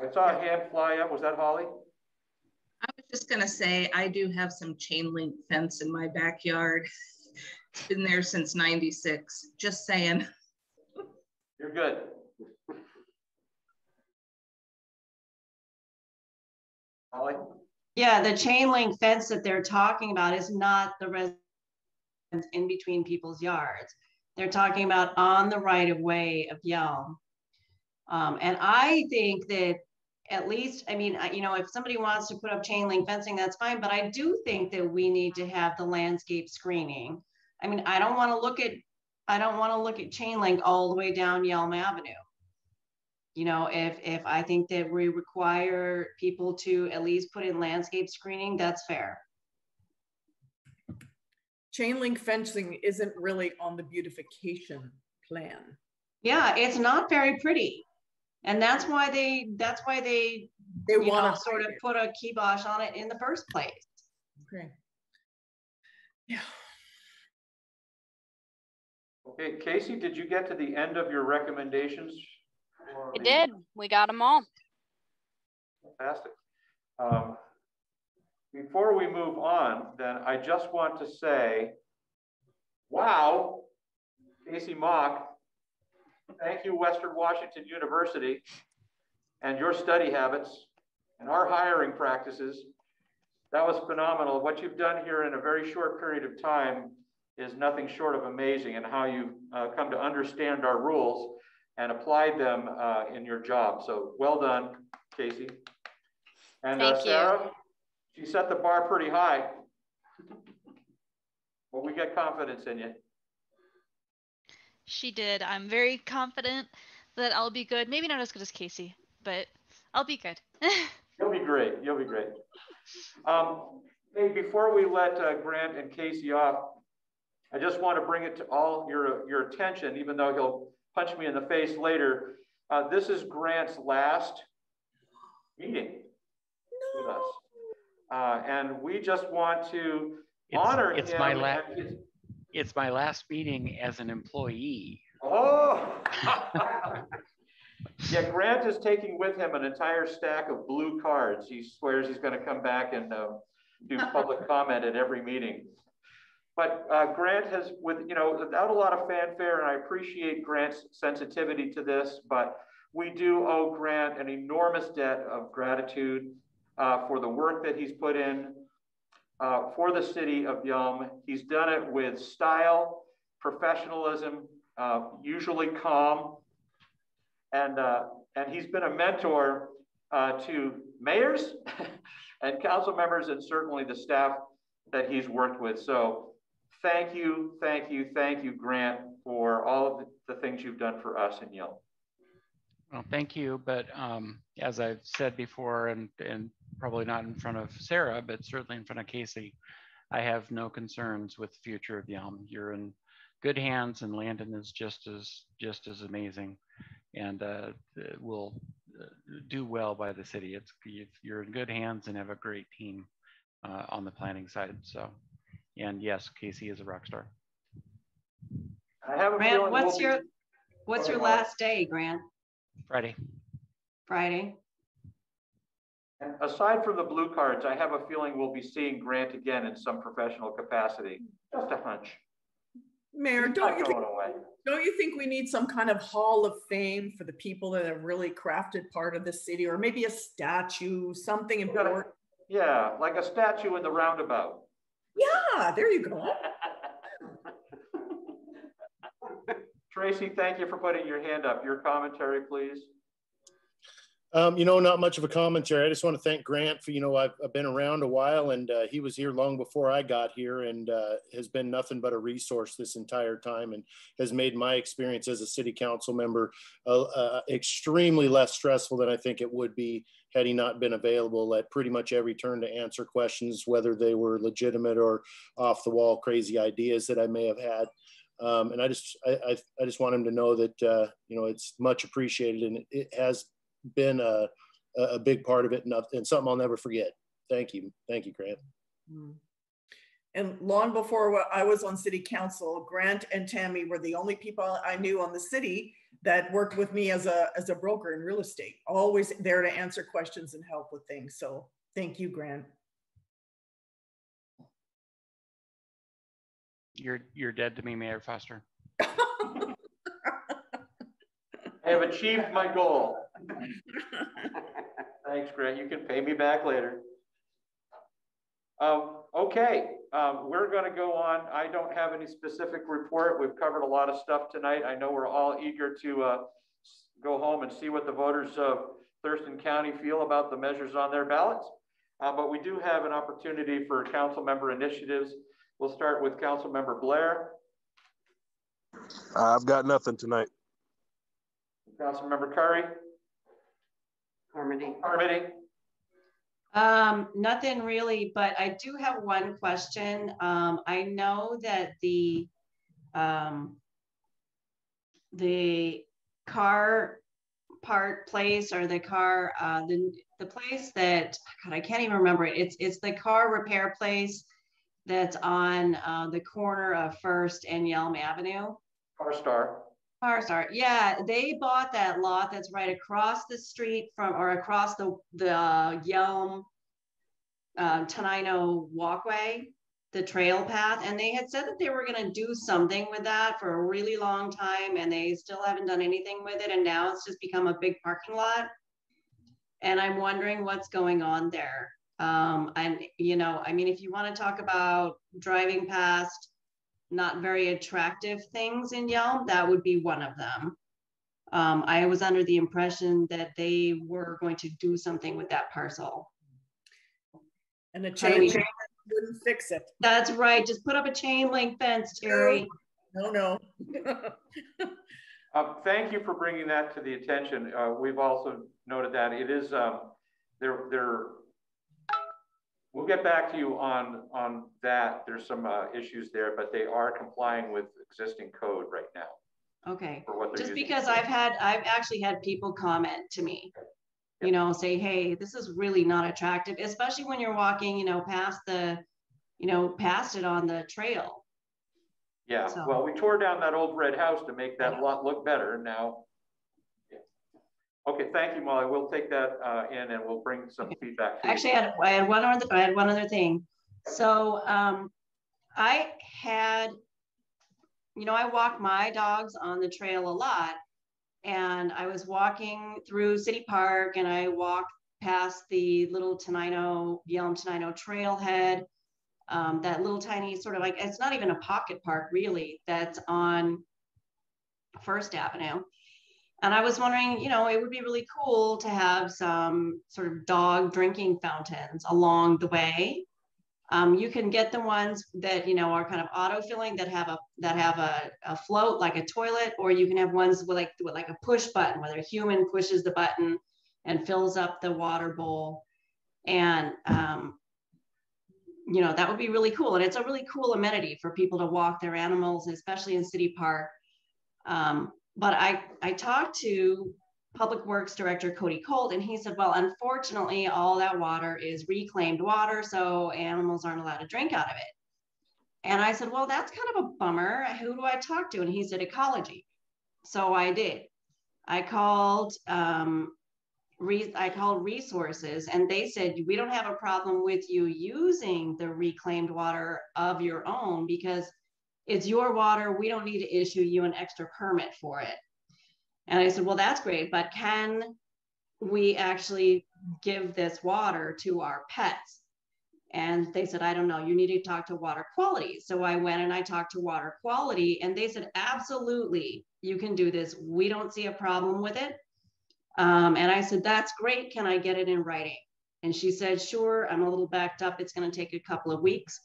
I saw a hand fly up. Was that Holly? I was Just gonna say, I do have some chain link fence in my backyard. It's been there since ninety-six, just saying. You're good. Holly? Yeah, the chain link fence that they're talking about is not the residence in between people's yards. They're talking about on the right of way of Yelm. Um, and I think that at least, I mean, I- you know, if somebody wants to put up chain link fencing, that's fine, but I do think that we need to have the landscape screening. I mean, I don't want to look at, I don't want to look at chain link all the way down Yelm Avenue. You know, if, if I think that we require people to at least put in landscape screening, that's fair. Chain link fencing isn't really on the beautification plan. Yeah, it's not very pretty. And that's why they, that's why they, They wanna sort of put a kibosh on it in the first place. Okay. Yeah. Okay, Casey, did you get to the end of your recommendations? for It the- did. We got them all. Fantastic. Um, Before we move on, then I just want to say, wow, Casey Mock, thank you, Western Washington University, and your study habits and our hiring practices. That was phenomenal. What you've done here in a very short period of time is nothing short of amazing and how you've uh, come to understand our rules and applied them uh, in your job. So well done, Casey. And uh, Thank you. Sarah, she set the bar pretty high. Well, we got confidence in you. She did. I'm very confident that I'll be good. Maybe not as good as Casey, but I'll be good. You'll be great. You'll be great. Um, hey, before we let uh, Grant and Casey off, I just want to bring it to all your your attention, even though he'll punch me in the face later. Uh, this is Grant's last meeting with us, uh, and we just want to It's, honor it's him. my last. his- It's my last meeting as an employee. Oh. Yeah, Grant is taking with him an entire stack of blue cards. He swears he's going to come back and uh, do public comment at every meeting. But uh, Grant has, with you know, without a lot of fanfare, and I appreciate Grant's sensitivity to this, but we do owe Grant an enormous debt of gratitude uh, for the work that he's put in uh, for the city of Yelm. He's done it with style, professionalism, uh, usually calm, and uh, and he's been a mentor uh, to mayors and council members and certainly the staff that he's worked with. So thank you, thank you, thank you, Grant, for all of the, the things you've done for us in Yelm. Well, thank you. But um, as I've said before, and, and probably not in front of Sarah, but certainly in front of Casey, I have no concerns with the future of Yelm. You're in good hands, and Landon is just as just as amazing, and uh, will uh, do well by the city. It's you're in good hands and have a great team uh, on the planning side. So, and yes, Casey is a rock star. I have a Grant, what's we'll your, be- what's Go your last day, Grant? Friday. Friday? And aside from the blue cards, I have a feeling we'll be seeing Grant again in some professional capacity. Just a hunch. Mayor, He's don't you think, away. don't you think we need some kind of hall of fame for the people that have really crafted part of the city, or maybe a statue, something important? Yeah, like a statue in the roundabout. Yeah, there you go. Tracy, thank you for putting your hand up. Your commentary, please. Um, you know, not much of a commentary. I just want to thank Grant for, you know, I've, I've been around a while and uh, he was here long before I got here and uh, has been nothing but a resource this entire time and has made my experience as a city council member uh, uh, extremely less stressful than I think it would be had he not been available at pretty much every turn to answer questions, whether they were legitimate or off the wall crazy ideas that I may have had. Um, and I just, I, I, I just want him to know that, uh, you know, it's much appreciated and it has been a, a big part of it and, and something I'll never forget. Thank you. Thank you, Grant. Mm-hmm. And long before I was on city council, Grant and Tammy were the only people I knew on the city that worked with me as a, as a broker in real estate, always there to answer questions and help with things. So thank you, Grant. You're, you're dead to me, Mayor Foster. I have achieved my goal. Thanks, Grant. You can pay me back later. Um, okay, um, we're going to go on. I don't have any specific report. We've covered a lot of stuff tonight. I know we're all eager to uh, go home and see what the voters of Thurston County feel about the measures on their ballots. Uh, but we do have an opportunity for council member initiatives. We'll start with council member Blair. I've got nothing tonight. Council member Curry. Carmody. Carmody. Um, nothing really, but I do have one question. Um, I know that the um, the car part place or the car uh, the the place that God I can't even remember it. It's it's the car repair place that's on uh, the corner of First and Yelm Avenue. Car Star. Parsar, yeah, they bought that lot that's right across the street from, or across the, the uh, Yelm uh, Tenino walkway, the trail path. And they had said that they were going to do something with that for a really long time. And they still haven't done anything with it. And now it's just become a big parking lot. And I'm wondering what's going on there. Um, and, you know, I mean, if you want to talk about driving past not very attractive things in Yelm, that would be one of them. Um, I was under the impression that they were going to do something with that parcel. And the chain link wouldn't fix it. That's right. Just put up a chain link fence, Terry. No, no. Um, thank you for bringing that to the attention. Uh, we've also noted that it is um, there. There, we'll get back to you on on that. There's some uh, issues there, but they are complying with existing code right now. Okay. For what Just because I've had, I've actually had people comment to me, you know, say, hey, this is really not attractive, especially when you're walking, you know, past the, you know, past it on the trail. Yeah. So- Well, we tore down that old red house to make that lot look better. Now. Okay. Thank you, Molly. We'll take that uh, in and we'll bring some feedback. To. Actually, I had, I had one other, I had one other thing. So um, I had, you know, I walk my dogs on the trail a lot. And I was walking through City Park and I walked past the little Tenino, Yelm Tenino trailhead. Um, that little tiny sort of like, it's not even a pocket park really, that's on First Avenue. And I was wondering, you know, it would be really cool to have some sort of dog drinking fountains along the way. Um, you can get the ones that you know are kind of auto filling that have a that have a, a float like a toilet, or you can have ones with like with like a push button where a human pushes the button and fills up the water bowl. And um, you know that would be really cool, and it's a really cool amenity for people to walk their animals, especially in City Park. Um, but I, I talked to Public Works Director Cody Colt, and he said, well, unfortunately, all that water is reclaimed water, so animals aren't allowed to drink out of it. And I said, well, that's kind of a bummer. Who do I talk to? And he said, ecology. So I did. I called, um, I called resources, and they said, we don't have a problem with you using the reclaimed water of your own because it's your water. We don't need to issue you an extra permit for it. And I said, well, that's great, but can we actually give this water to our pets? And they said, I don't know, you need to talk to water quality. So I went and I talked to water quality, and they said, absolutely, you can do this. We don't see a problem with it. Um, and I said, that's great. Can I get it in writing? And she said, sure. I'm a little backed up. It's going to take a couple of weeks.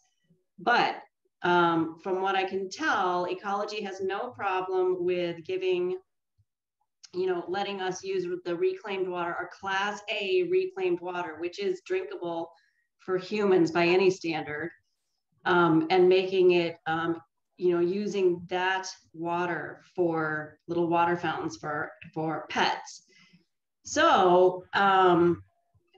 But um, from what I can tell, ecology has no problem with giving, you know, letting us use the reclaimed water our class A reclaimed water, which is drinkable for humans by any standard, um, and making it, um, you know, using that water for little water fountains for, for pets. So, um,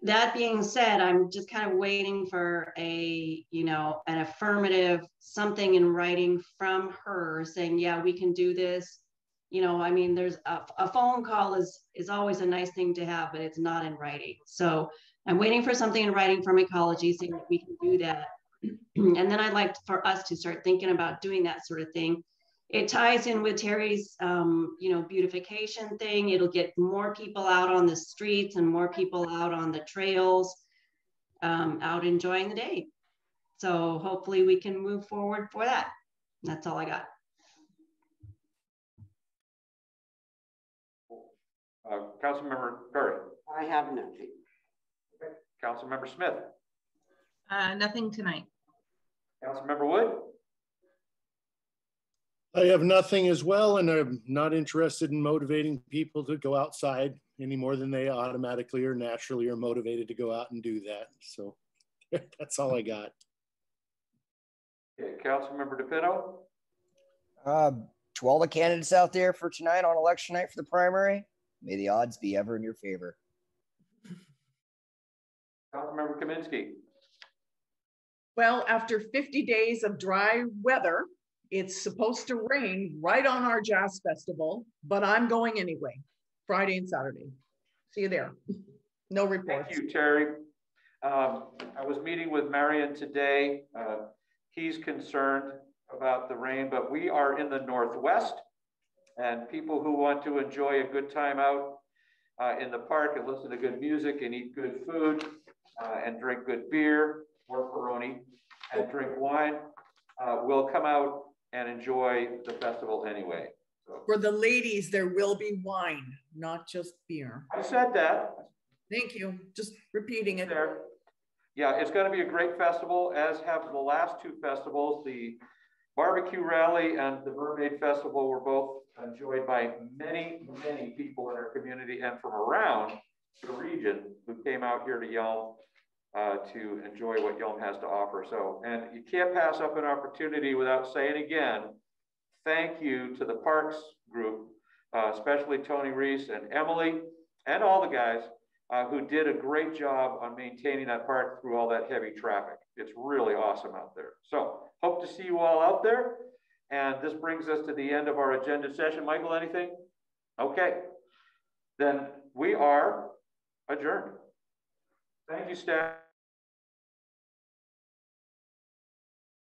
that being said, I'm just kind of waiting for a, you know, an affirmative something in writing from her saying, yeah, we can do this. You know, I mean, there's a, a phone call is is always a nice thing to have, but it's not in writing. So I'm waiting for something in writing from ecology saying that we can do that. and then I'd like for us to start thinking about doing that sort of thing. It ties in with Terry's, um, you know, beautification thing. It'll get more people out on the streets and more people out on the trails, um, out enjoying the day. So hopefully we can move forward for that. That's all I got. Uh, Councilmember Perry. I have nothing. Okay. Councilmember Smith. Uh, nothing tonight. Councilmember Wood. I have nothing as well, and I'm not interested in motivating people to go outside any more than they automatically or naturally are motivated to go out and do that. So that's all I got. Okay, Councilmember DePinto. Uh, to all the candidates out there for tonight on election night for the primary, may the odds be ever in your favor. Councilmember Kaminsky. Well, after 50 days of dry weather, it's supposed to rain right on our jazz festival, but I'm going anyway, Friday and Saturday. See you there. No reports. Thank you, Terry. Um, I was meeting with Marion today. Uh, he's concerned about the rain, but we are in the Northwest and people who want to enjoy a good time out uh, in the park and listen to good music and eat good food uh, and drink good beer or Peroni and drink wine uh, will come out and enjoy the festival anyway. So. For the ladies, there will be wine, not just beer. I said that. Thank you. Just repeating it. There. Yeah, it's going to be a great festival, as have the last two festivals. The Barbecue Rally and the Mermaid Festival were both enjoyed by many, many people in our community and from around the region who came out here to Yelm uh, to enjoy what Yelm has to offer. So, and you can't pass up an opportunity without saying again, thank you to the Parks group, uh, especially Tony Reese and Emily and all the guys uh, who did a great job on maintaining that park through all that heavy traffic. It's really awesome out there. So hope to see you all out there. And this brings us to the end of our agenda session. Michael, anything? Okay. Then we are adjourned. Thank you, staff.